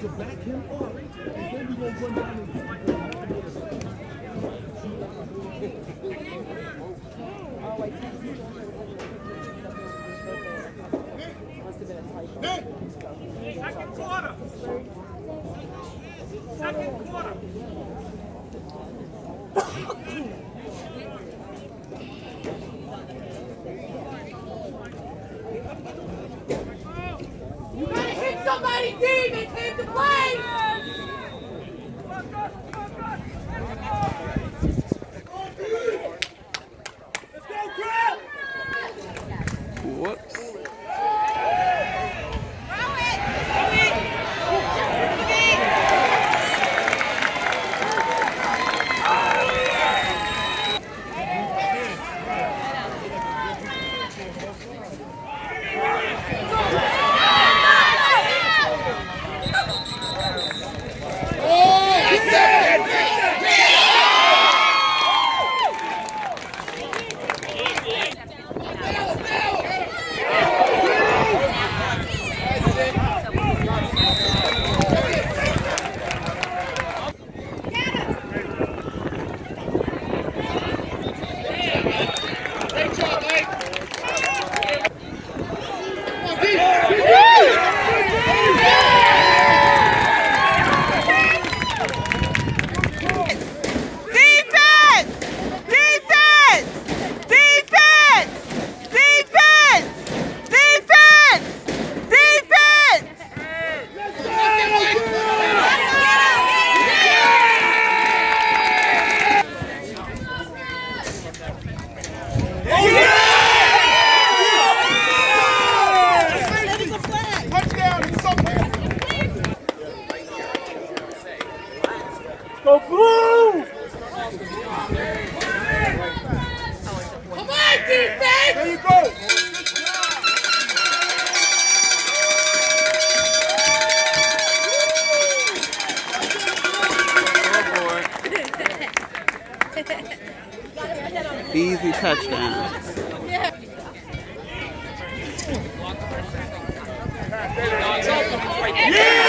To back him up, and then we gonna run down and Second quarter. Second quarter. Come on, defense! There you go! Easy touchdown. Yeah. yeah.